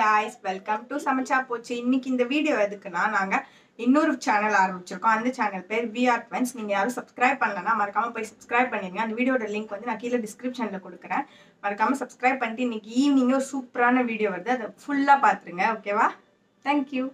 Guys welcome to சமைச்சா போச்சு இன்னைக்கு இந்த வீடியோ எதுக்குன்னா நாங்கள் இன்னொரு சேனல் ஆரம்பிச்சிருக்கோம். அந்த சேனல் பேர் விஆர் ட்வென்ஸ் நீங்கள் யாரும் சப்ஸ்கிரைப் பண்ணலன்னா மறக்காம போய் சப்ஸ்கிரைப் பண்ணிருங்க அந்த வீடியோட லிங்க் வந்து நான் கீழே டிஸ்கிரிப்ஷனில் கொடுக்குறேன். மறக்காம சப்ஸ்கிரைப் பண்ணிட்டு இன்னைக்கு ஈவினிங்கும் ஒரு சூப்பரான வீடியோ வருது. அதை ஃபுல்லாக பார்த்துருங்க ஓகேவா தேங்க்யூ